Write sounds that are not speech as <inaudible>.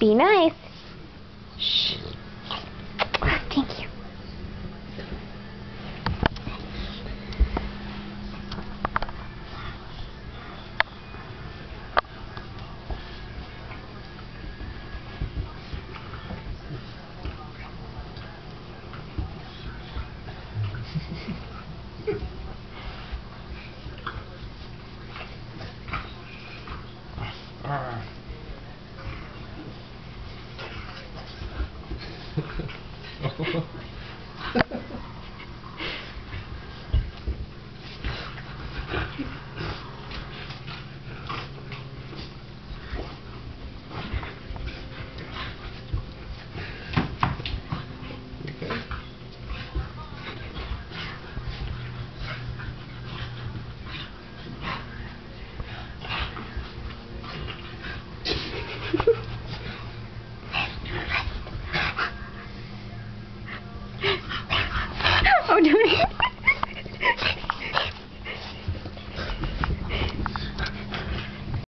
Be nice. Shh. Ah, thank you. <laughs> oh. <laughs> oh, don't <laughs>